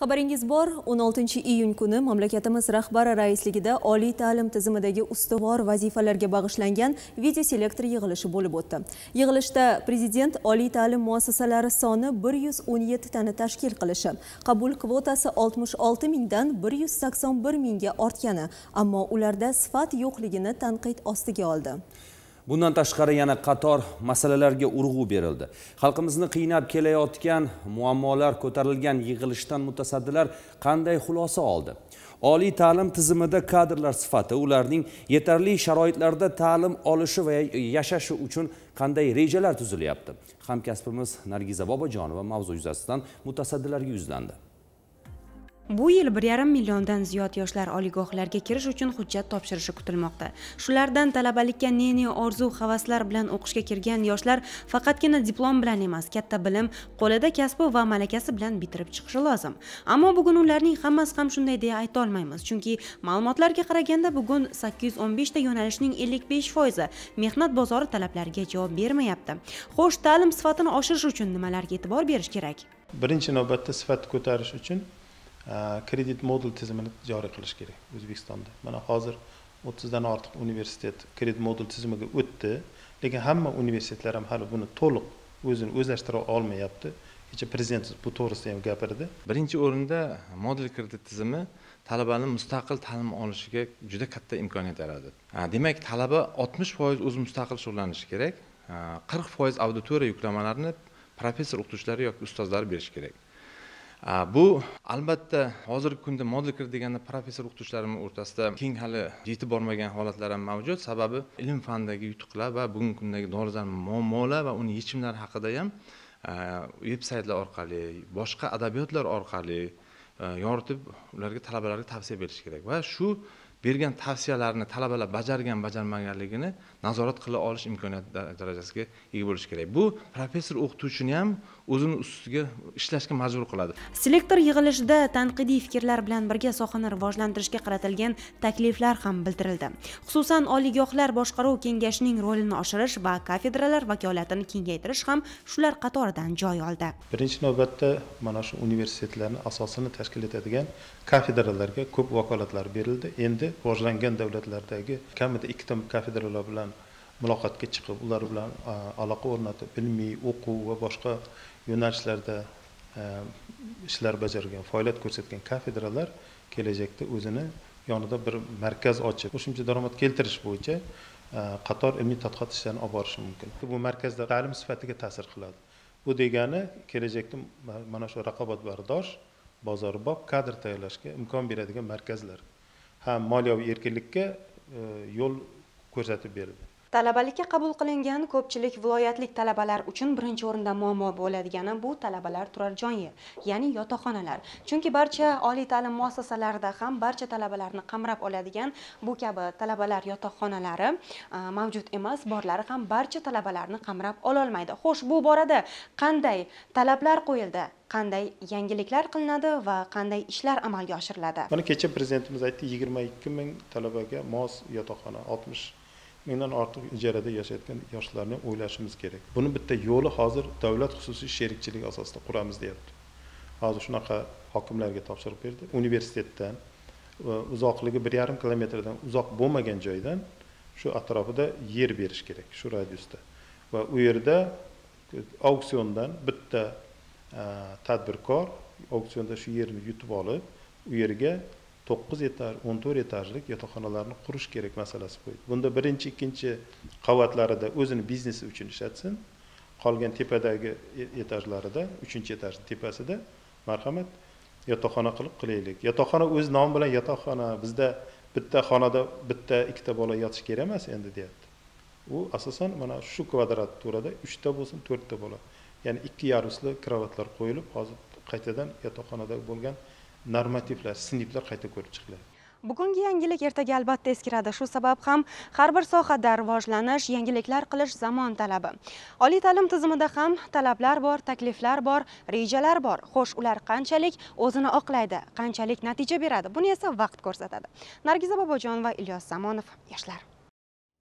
xabaringiz bor 16 iyun kuni mamlakatimiz rahbari raisligida oliy ta'lim tizimidagi ustuvor vazifalarga bag'ishlangan videoselektor yig'ilishi bo'lib o'tdi. Yig'ilishda prezident oliy ta'lim muassasalari soni 117 tani tashkil qilishi qabul kvotasi 66 mingdan 181 mingga ortgani ammo ularda sifat yo'qligini tanqid ostiga oldi. Bundan tashqari yana qator masalalarga urg'u berildi. Xalqimizni qiynab kelayotgan muammolar ko'tarilgan yig'ilishdan mutasaddilar qanday xulosa oldi? Oliy ta'lim tizimida kadrlar sifati, ularning yetarli sharoitlarda ta'lim olishi va yashashi uchun qanday rejalar tuzilyapti? Hamkasbimiz Nargiza Bobojonova mavzu yuzasidan mutasaddilarga yuzlandi. Bu yil bir yarim milliondan ziyod yoshlar oliygohlarga kirish uchun hujjat topshirishi kutilmoqda. Shulardan talabalikka ne ne orzu havaslar bilan o'qishga kirgan yoshlar faqatgina diplom bilan emas katta bilim qo'lida kasbi va malakasi bilan bitirib chiqishi lozim. Ammo bugun ularning hammasi ham shunday deya aytolmaymiz chunki ma'lumotlarga qaraganda bugun 815 ta yo'nalishning 55 foizi mehnat bozori talablariga javob bermayapti. Xo'sh ta'lim sifatini oshirish uchun nimalarga e'tibor berish kerak? Birinchi navbatda sifatni ko'tarish uchun Э, kredit modul tizimini joriy qilish kerak o'zbekistonda. Mana hozir o'ttizdan ortiq universitet kredit modul tizimiga o'tdi lekin hamma universitetlar ham hali buni to'liq o'zini o'zlashtira olmayapti. Kecha prezident bu to'g'risida ham gapirdi. Birinchi o'rinda modul kredit tizimi talabani mustaqil ta'lim olishiga juda katta imkoniyat yaradi demak talaba oltmish foiz o'zi mustaqil shug'ullanishi kerak qirq foiz auditoriya yuklamalarini professor o'qituvchilari yoki ustozlari berishi kerak. Bu albatta hozirgi kunda modul kredit deganda professor o'qituvchilarimiz o'rtasida keng hali yetib bormagan holatlar ham mavjud sababi ilm fandagi yutuqlar va bugungi kundagi dolzarb muammolar va uni yechimlari haqida ham veb saytlar orqali boshqa adabiyotlar orqali yoritib ularga talabalarga tavsiya berish kerak. Va shu bergan tavsiyalarni talabalar bajargan bajarmaganligini nazorat qila olish imkoniyati darajasiga ega bo'lishi kerak. Bu professor o'qituvchini ham o'zini ustiga ishlashga majbur qiladi. Selektor yig'ilishida tanqidiy fikrlar bilan birga sohani rivojlantirishga qaratilgan takliflar ham bildirildi. Xususan oliygohlar boshqaruv kengashining rolini oshirish va kafedralar vakolatini kengaytirish ham shular qatoridan joy oldi. Birinchi navbatda mana shu universitetlarni asosini tashkil etadigan kafedralarga ko'p vakolatlar berildi. Endi rivojlangan davlatlardagi kamida ikkita kafedralar bilan muloqotga chiqib ular bilan aloqa o'rnatib ilmiy o'quv va boshqa yo'nalishlarda ishlar bajargan faoliyat ko'rsatgan kafedralar kelajakda o'zini yonida bir markaz ochib qo'shimcha daromad keltirish bo'yicha qator ilmiy tadqiqot ishlarini olib borishi mumkin. Bu markazlar ta'lim sifatiga ta'sir qiladi. Bu degani kelajakda mana shu raqobatbardosh bozoribop kadr tayyorlashga imkon beradigan markazlar. Ham moliyaviy erkinlikka e, yo'l ko'rsatib berdi. Talabalikka qabul qilingan ko'pchilik viloyatlik talabalar uchun birinchi o'rinda muammo bo'ladigani bu talabalar turar joyi ya'ni yotoqxonalar. Chunki barcha oliy ta'lim muassasalarida ham barcha talabalarni qamrab oladigan bu kabi talabalar yotoqxonalari mavjud emas. Borlari ham barcha talabalarni qamrab ololmaydi. Xo'sh bu borada qanday talablar qo'yildi qanday yangiliklar qilinadi va qanday ishlar amalga oshiriladi? Mana kecha prezidentimiz aytdi yigirma ikki ming talabaga mos yotoqxona oltmish mingdan ortiq ijarada yashayotgan yoshlarni o'ylashimiz kerak. Buni bitta yo'li hozir davlat xususiy sherikchilik asosida quramiz deyapti. Hozir shunaqa hokimlarga topshiriq berdi. Universitetdan uzoqligi bir yarim kilometrdan uzoq bo'lmagan joydan shu atrofida yer berish kerak shu radiusda. Va u yerda auksiondan bitta tadbirkor auksionda shu yerni yutib olib u yerga to'qqiz etaj o'n to'rt etajlik yotoqxonalarni qurish kerak masalasi qo'ydi bunda birinchi ikkinchi qavatlarida o'zini biznesi uchun ishlatsin qolgan tepadagi e, etajlarida uchinchi etajni tepasida marhamat yotoqxona qilib qilaylik. Yotoqxona o'z nomi bilan yotoqxona bizda bitta xonada bitta ikkita bola yotish kerak emas endi deyapti. U asosan mana shu kvadraturada uchta bo'lsin to'rtta bola. Ya'ni ikki yarusli kravatlar qo'yilib hozir qaytadan yotoqxonada bo'lgan normativlar sinflar qayta ko'rib chiqiladi. Bugungi yangilik ertaga albatta eskiradi. Shu sabab ham har bir sohada rivojlanish yangiliklar qilish zamon talabi. Oliy ta'lim tizimida ham talablar bor takliflar bor rejalar bor. Xo'sh ular qanchalik o'zini oqlaydi qanchalik natija beradi? Buni esa vaqt ko'rsatadi. Nargiza bobojonova ilyos zamonov yoshlar.